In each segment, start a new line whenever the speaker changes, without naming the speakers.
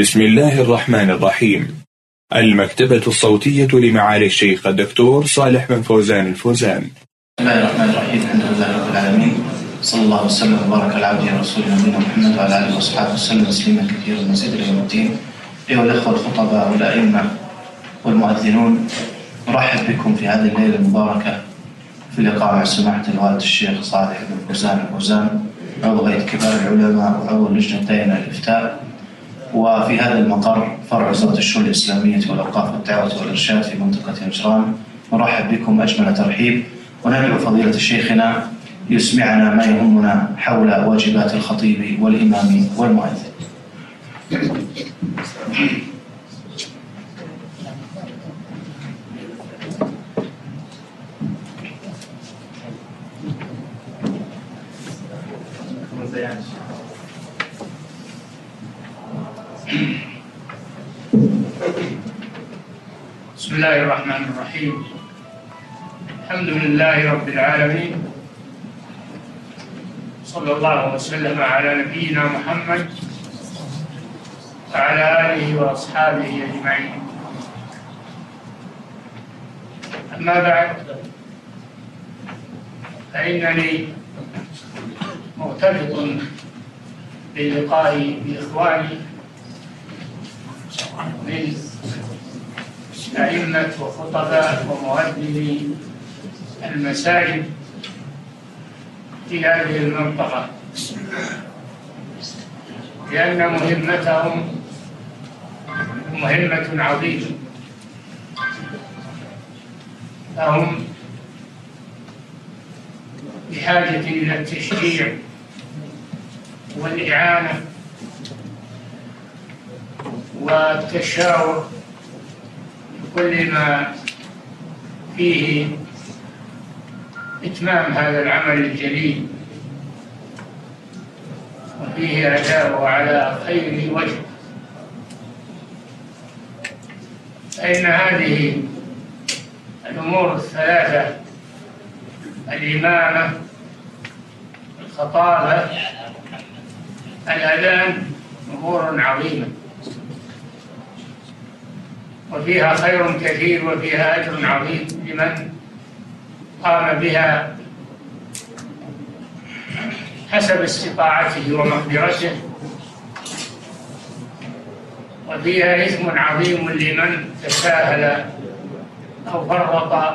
بسم الله الرحمن الرحيم. المكتبة الصوتية لمعالي الشيخ الدكتور صالح بن فوزان الفوزان.
بسم الله الرحمن الرحيم. الحمد لله رب العالمين. صلى الله وسلم وبارك على عبده ورسوله نبينا محمد وعلى آله وصحبه وسلم تسليما كثيرا مزيدا إلى يوم الدين. أيها الأخوة الخطباء والأئمة والمؤذنون نرحب بكم في هذه الليلة المباركة في لقاء مع سماحة الوالد الشيخ صالح بن فوزان الفوزان. عضو هيئة كبار العلماء وعضو دائنه الإفتاء. وفي هذا المقر فرع وزارة الشؤون الإسلامية والأوقاف والدعوة والإرشاد في منطقة نجران نرحب بكم أجمل ترحيب. وندعو فضيلة شيخنا. ليسمعنا ما يهمنا حول واجبات الخطيب والإمام والمؤذن.
بسم الله الرحمن الرحيم الحمد لله رب العالمين صلى الله وسلم على نبينا محمد وعلى اله واصحابه اجمعين اما بعد فانني مرتبط بلقائي باخواني من أئمة وخطباء ومؤذني المساجد في هذه المنطقة. لأن مهمتهم مهمة عظيمة. فهم بحاجة إلى التشجيع والإعانة والتشاور كل ما فيه إتمام هذا العمل الجليل وفيه أداؤه على خير وجه. فإن هذه الأمور الثلاثة الإمامة الخطابة الأذان أمور عظيمة. وفيها خير كثير وفيها أجر عظيم لمن قام بها حسب استطاعته ومقدرته وفيها إثم عظيم لمن تساهل أو فرط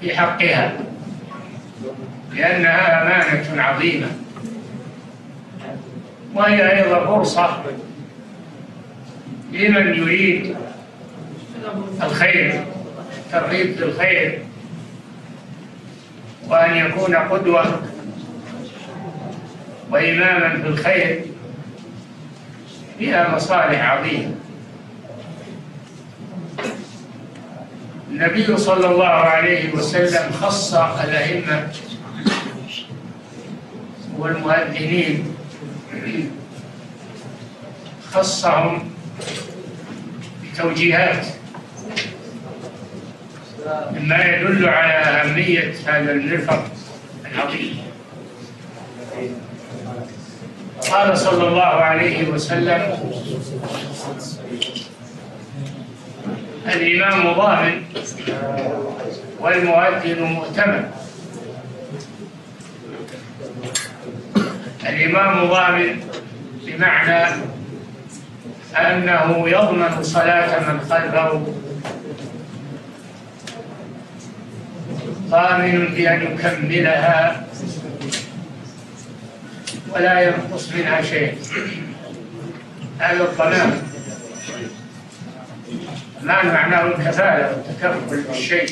في حقها لأنها أمانة عظيمة. وهي أيضا فرصة لمن يريد الخير. ترغيب الخير. وأن يكون قدوة. وإماما في الخير. فيها مصالح عظيمة. النبي صلى الله عليه وسلم خص الأئمة والمؤذنين. خصهم بتوجيهات مما يدل على أهمية هذا الرفق العظيم. قال صلى الله عليه وسلم الإمام ضامن والمؤذن مؤتمن. الإمام ضامن بمعنى أنه يضمن صلاة من خلفه. ضامن بأن يكملها ولا ينقص منها شيء. هذا الضمان. الضمان معناه الكفالة والتكفل بالشيء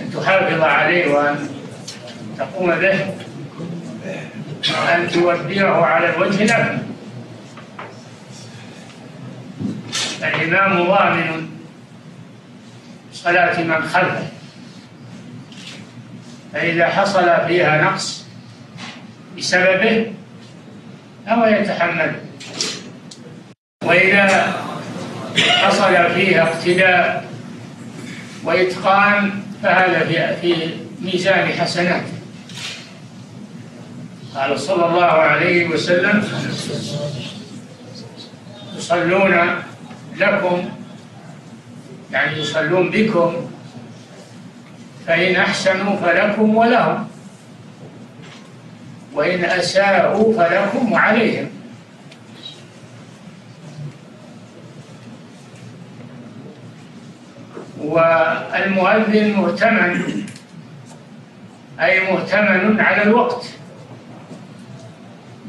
أن تحافظ عليه وأن تقوم به. وأن توديه على الوجه الأكمل الإمام ضامن صلاة من خلفه. فإذا حصل فيها نقص بسببه فهو يتحمله. وإذا حصل فيها اقتداء وإتقان فهذا في ميزان حسناته. قال صلى الله عليه وسلم يصلون لكم يعني يصلون بكم فإن أحسنوا فلكم ولهم وإن أساءوا فلكم وعليهم والمؤذن مؤتمن أي مؤتمن على الوقت.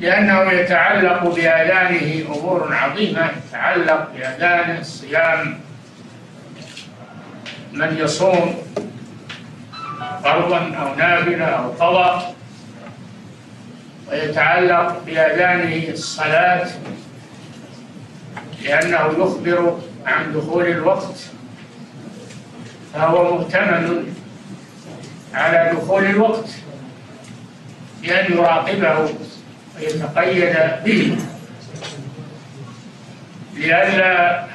لأنه يتعلق بآذانه أمور عظيمة يتعلق بآذان الصيام من يصوم فرضا أو نافلة أو قضاء ويتعلق بأذانه الصلاة لأنه يخبر عن دخول الوقت فهو مؤتمن على دخول الوقت بأن يراقبه. ويتقيد به لئلا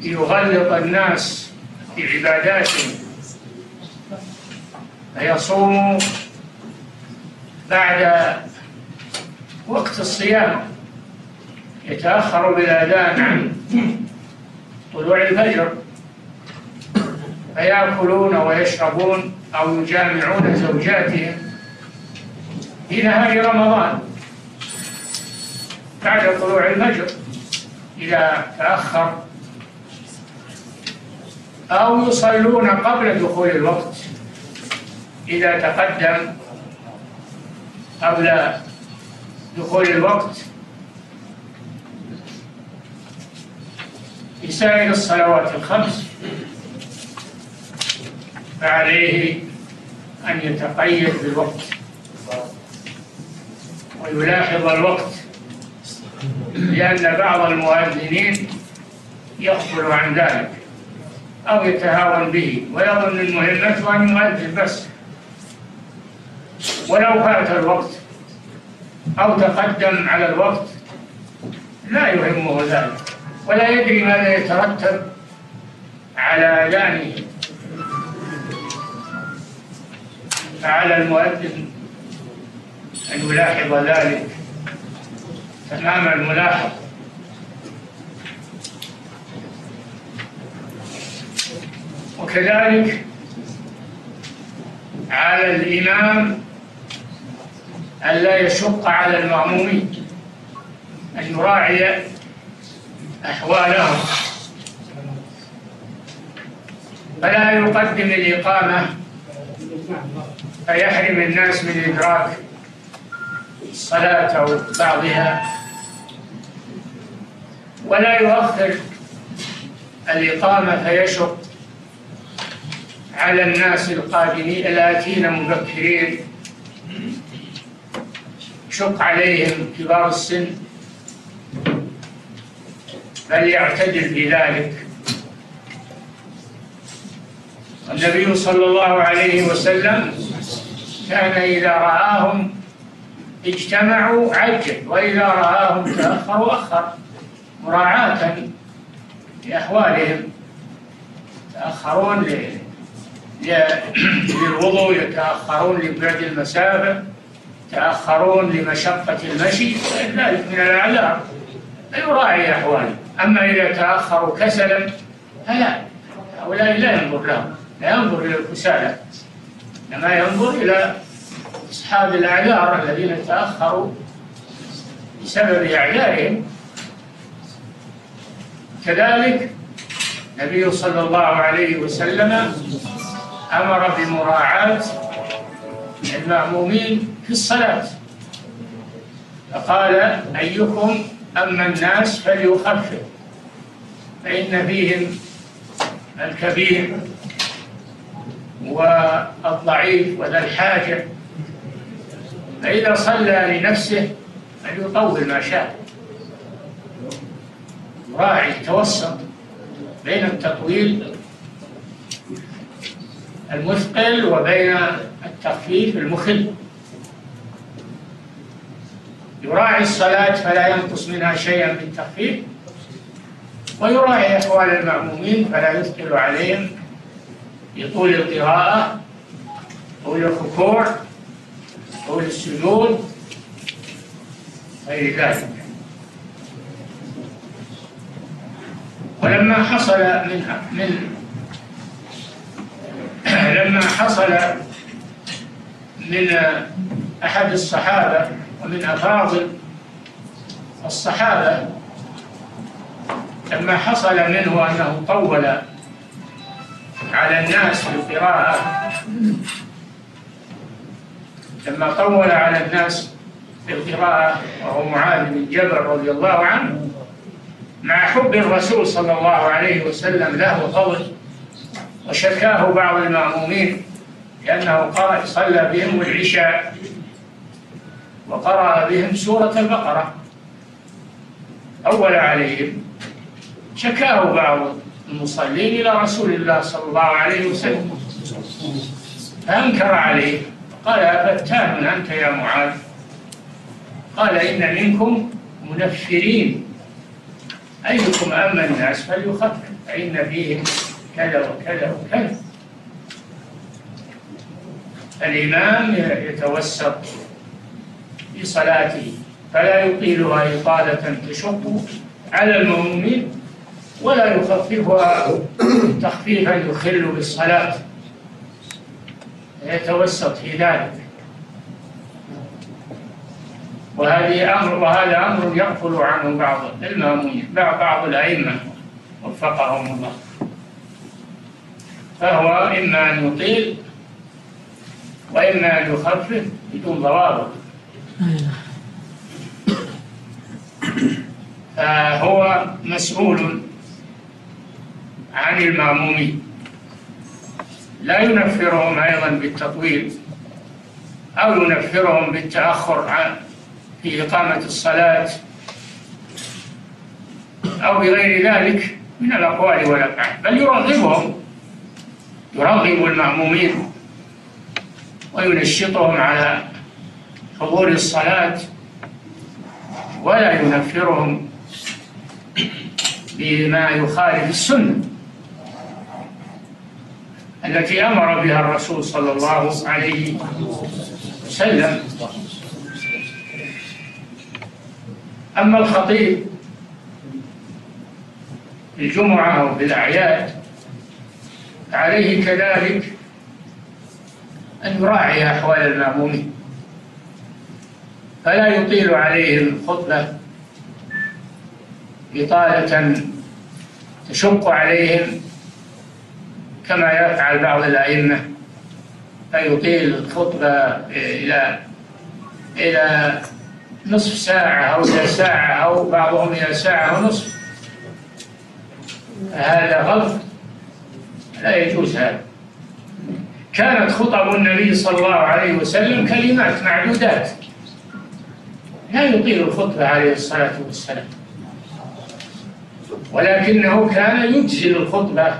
يغلط الناس في عباداتهم فيصوموا بعد وقت الصيام يتأخر بالأذان عن طلوع الفجر. فيأكلون ويشربون أو يجامعون زوجاتهم. في نهار رمضان. بعد طلوع الفجر إذا تأخر أو يصلون قبل دخول الوقت إذا تقدم قبل دخول الوقت. في سائر الصلوات الخمس فعليه أن يتقيد بالوقت. ويلاحظ الوقت لأن بعض المؤذنين يغفل عن ذلك أو يتهاون به ويظن المهمة أن يؤذن بس. ولو فات الوقت أو تقدم على الوقت لا يهمه ذلك ولا يدري ماذا يترتب على أذانه. فعلى المؤذن أن يلاحظ ذلك. تمام الملاحظة وكذلك على الإمام أن لا يشق على المأمومين أن يراعي أحوالهم. فلا يقدم الإقامة فيحرم الناس من إدراك الصلاة أو بعضها. ولا يؤخر الإقامة فيشق على الناس القادمين الآتين مبكرين شق عليهم كبار السن. بل يعتدل بذلك النبي صلى الله عليه وسلم كان إذا رآهم اجتمعوا عجل وإذا رآهم تأخروا أخر مراعاة لأحوالهم. يتأخرون للوضوء يتأخرون لبعد المسافة يتأخرون لمشقة المشي ذلك من الأعذار. فيراعي أحواله أما إذا تأخروا كسلا فلا. هؤلاء لا ينظر لهم لا ينظر إلى الكسالى إنما ينظر إلى أصحاب الأعذار الذين تأخروا بسبب أعذارهم. كذلك النبي صلى الله عليه وسلم أمر بمراعاة المأمومين في الصلاة. فقال أيكم أما الناس فليخفف فإن فيهم الكبير والضعيف وذا الحاجة. فإذا صلى لنفسه فليطول ما شاء. راعي التوسط بين التطويل المثقل وبين التخفيف المخل. يراعي الصلاة فلا ينقص منها شيئا بالتخفيف ويراعي أحوال المأمومين فلا يثقل عليهم بطول القراءة طول الركوع. طول السجود. غير ذلك ولما حصل من من لما حصل من أحد الصحابة ومن أفاضل الصحابة لما حصل منه أنه طول على الناس في القراءة لما طول على الناس في القراءة وهو معاذ بن جبل رضي الله عنه مع حب الرسول صلى الله عليه وسلم له غضب وشكاه بعض المأمومين لأنه قرأ صلى بهم العشاء وقرأ بهم سورة البقرة. أول عليهم شكاه بعض المصلين إلى رسول الله صلى الله عليه وسلم فأنكر عليه قال أفتان أنت يا معاذ؟ قال إن منكم منفرين. أيكم أما الناس فليخفف فإن فيهم كذا وكذا وكذا. الإمام يتوسط في صلاته فلا يطيلها إطالة تشق على المؤمنين ولا يخففها تخفيفا يخل بالصلاة. يتوسط في ذلك وهذه أمر وهذا أمر يغفل عنه بعض المامونين بعض الأئمة وفقهم الله. فهو إما أن يطيل وإما أن يخفف بدون ضوابط. فهو مسؤول عن المأمومين. لا ينفرهم أيضا بالتطويل أو ينفرهم بالتأخر في إقامة الصلاة أو بغير ذلك من الأقوال والأفعال. بل يرغبهم يرغب المأمومين وينشطهم على حضور الصلاة ولا ينفرهم بما يخالف السنة. التي أمر بها الرسول صلى الله عليه وسلم. أما الخطيب في الجمعة أو في الأعياد عليه كذلك أن يراعي أحوال المأمومين. فلا يطيل عليهم الخطبة إطالة تشق عليهم كما يفعل بعض الأئمة فيطيل الخطبة إلى إلى نصف ساعة أو إلى ساعة أو بعضهم إلى ساعة ونصف. هذا غلط. لا يجوز هذا. كانت خطب النبي صلى الله عليه وسلم كلمات معدودات. لا يطيل الخطبة عليه الصلاة والسلام. ولكنه كان يجزل الخطبة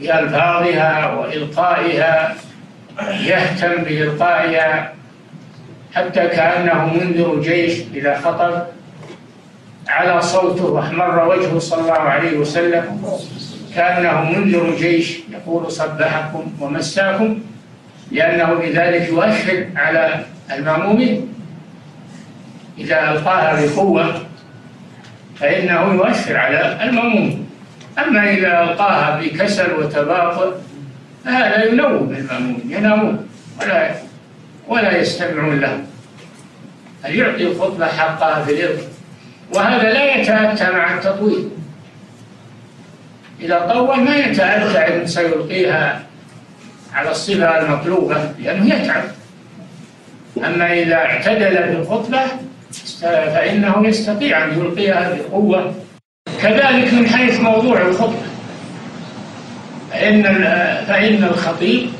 بألفاظها وإلقائها يهتم بإلقائها حتى كأنه منذر جيش إذا خطب على صوته واحمر وجهه صلى الله عليه وسلم كأنه منذر جيش يقول صبحكم ومساكم لأنه بذلك يؤثر على المأمومين إذا ألقاها بقوة فإنه يؤثر على المأموم. أما إذا ألقاها بكسل وتباطؤ فهذا ينوم المأموم ينامون ولا ولا يستمعون له. يعطي الخطبة حقها في الإرض. وهذا لا يتأتى مع التطويل. إذا طول ما يتأتى إن سيلقيها على الصفة المطلوبة لأنه يتعب. أما إذا اعتدل في الخطبة فإنه يستطيع أن يلقيها بقوة. كذلك من حيث موضوع الخطبة فإن فإن الخطيب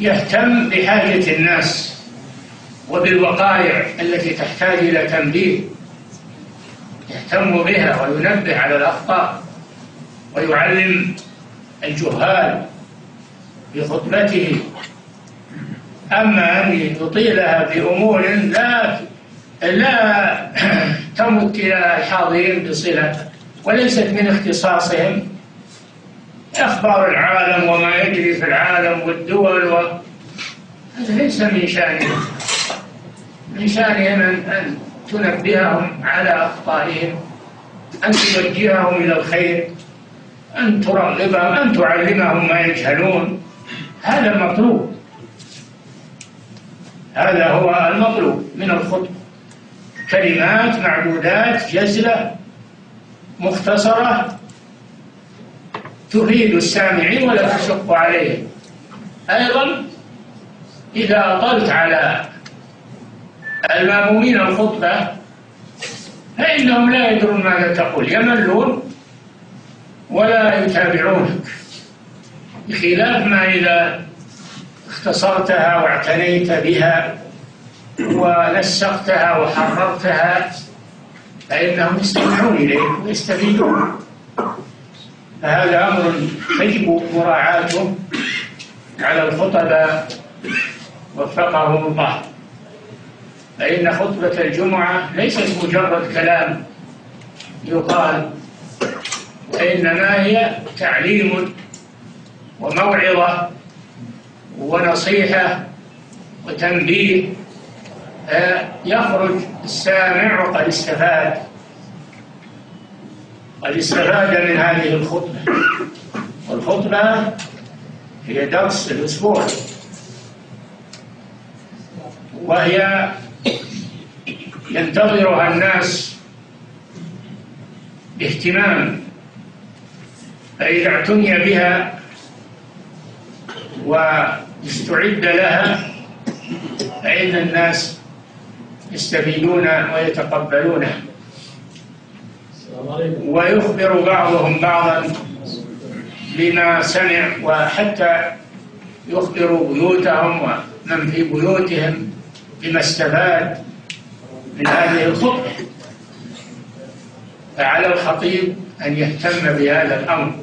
يهتم بحاجة الناس وبالوقائع التي تحتاج إلى تنبيه يهتم بها وينبه على الأخطاء ويعلم الجهال في خطبته أما أن يطيلها بأمور لا لا تمت إلى الحاضرين بصلة وليست من اختصاصهم. أخبار العالم وما يجري في العالم والدول و... هذا ليس من شأنهم. من شأنهم أن تنبههم على أخطائهم أن توجههم إلى الخير أن ترغبهم أن تعلمهم ما يجهلون. هذا المطلوب هذا هو المطلوب من الخطبة. كلمات معدودات جزلة مختصرة تفيد السامعين ولا تشق عليهم. أيضا إذا أطلت على المأمومين الخطبة فإنهم لا يدرون ماذا تقول يملون ولا يتابعونك. بخلاف ما إذا اختصرتها واعتنيت بها ونسقتها وحررتها فإنهم يستمعون إليك ويستفيدون. فهذا أمر يجب مراعاته على الخطباء. وفقهم الله. فإن خطبة الجمعة ليست مجرد كلام يقال وإنما هي تعليم وموعظة ونصيحة وتنبيه يخرج السامع وقد استفاد. قد استفاد من هذه الخطبة. والخطبة هي درس الأسبوع. وهي ينتظرها الناس باهتمام. فإذا اعتني بها واستعد لها فإن الناس يستفيدون ويتقبلونها ويخبر بعضهم بعضا بما سمع وحتى يخبر بيوتهم ومن في بيوتهم بما استفاد من هذه الخطبة. فعلى الخطيب أن يهتم بهذا الأمر.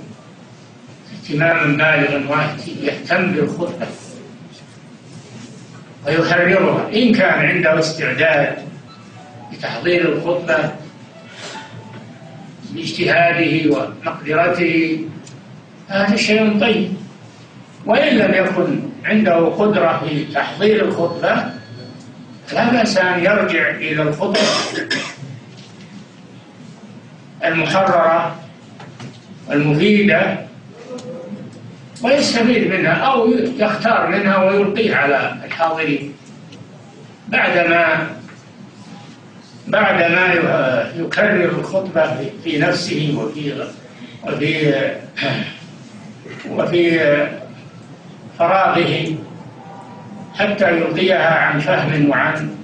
اهتماما بالغا يهتم بالخطبة. ويحررها إن كان عنده استعداد لتحضير الخطبة باجتهاده ومقدرته هذا شيء طيب. وإن لم يكن عنده قدرة في تحضير الخطبة لا بأس أن يرجع إلى الخطب المحررة المفيدة ويستفيد منها أو يختار منها ويلقيها على الحاضرين. بعدما بعدما يكرر الخطبة في نفسه وفي وفي وفي فراغه حتى يرضيها عن فهم وعن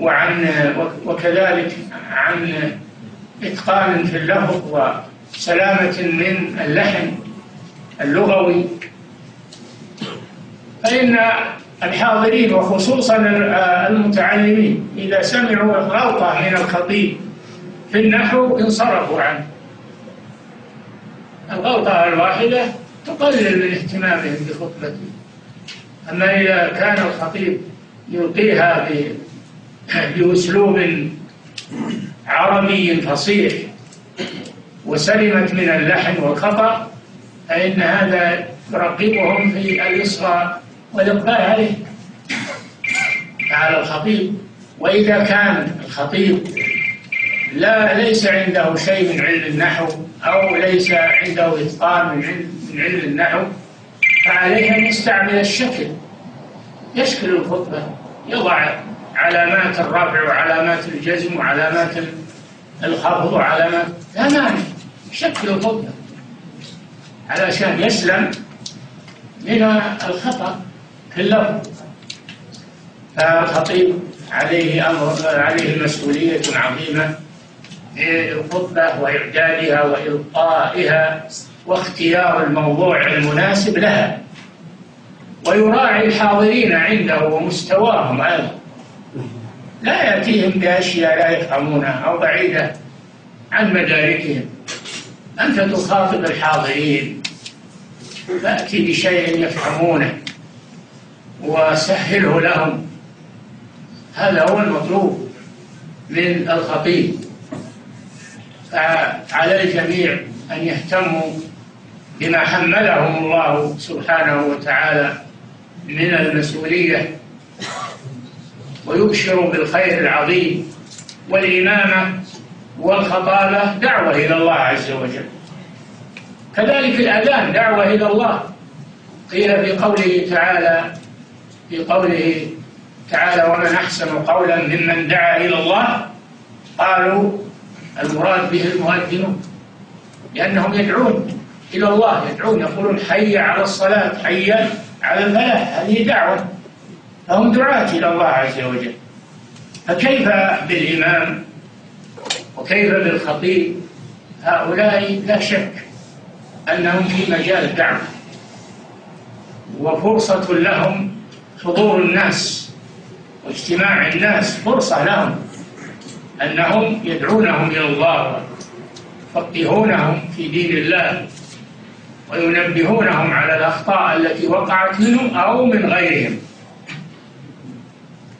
وعن وكذلك عن إتقان في اللفظ وسلامة من اللحن. اللغوي. فإن الحاضرين وخصوصا المتعلمين إذا سمعوا غلطة من الخطيب في النحو انصرفوا عنه. الغلطة الواحدة تقلل من اهتمامهم بخطبته. أما إذا كان الخطيب يلقيها بأسلوب عربي فصيح وسلمت من اللحن والخطأ فإن هذا يرغبهم في الإصغاء والإقبال عليه. على الخطيب. وإذا كان الخطيب لا ليس عنده شيء من علم النحو أو ليس عنده إتقان من علم, من علم النحو فعليه أن يستعمل الشكل. يشكل الخطبة يضع علامات الرفع وعلامات الجزم وعلامات الخفض وعلامات. لا مانع شكل الخطبة. علشان يسلم من الخطأ في اللفظ فالخطيب عليه أمر عليه مسؤولية عظيمة في الخطبة وإعدادها وإلقائها واختيار الموضوع المناسب لها. ويراعي الحاضرين عنده ومستواهم أيضا. لا يأتيهم بأشياء لا يفهمونها أو بعيدة عن مداركهم. أنت تخاطب الحاضرين. فأتي بشيء يفهمونه وسهله لهم. هذا هو المطلوب من الخطيب. فعلى الجميع أن يهتموا بما حملهم الله سبحانه وتعالى من المسؤولية. ويبشر بالخير العظيم والإمامة. والخطابة دعوة إلى الله عز وجل. كذلك الأذان دعوة إلى الله. قيل في قوله تعالى في قوله تعالى ومن أحسن قولا ممن دعا إلى الله قالوا المراد به المؤذنون لأنهم يدعون إلى الله يدعون يقولون حي على الصلاة حي على الفلاح. هذه دعوة فهم دعاة إلى الله عز وجل. فكيف بالإمام؟ وكيف بالخطيب هؤلاء لا شك أنهم في مجال الدعوة وفرصة لهم حضور الناس واجتماع الناس فرصة لهم أنهم يدعونهم إلى الله ويفقهونهم في دين الله وينبهونهم على الأخطاء التي وقعت منهم أو من غيرهم.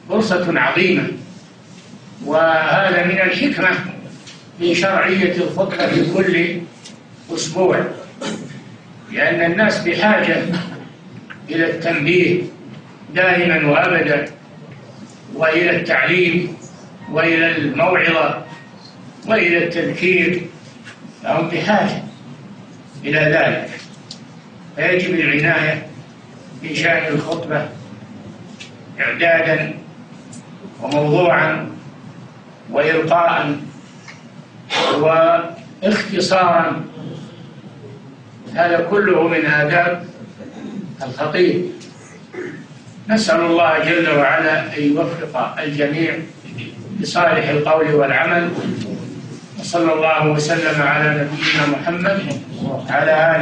فرصة عظيمة. وهذا من الحكمة في شرعية الخطبة في كل أسبوع لأن الناس بحاجة إلى التنبيه دائما وأبدا وإلى التعليم وإلى الموعظة وإلى التذكير فهم بحاجة إلى ذلك. فيجب العناية بشأن الخطبة إعدادا وموضوعا وإلقاء واختصارا هذا كله من آداب الخطيب. نسأل الله جل وعلا أن يوفق الجميع بصالح القول والعمل وصلى الله وسلم على نبينا محمد وعلى آله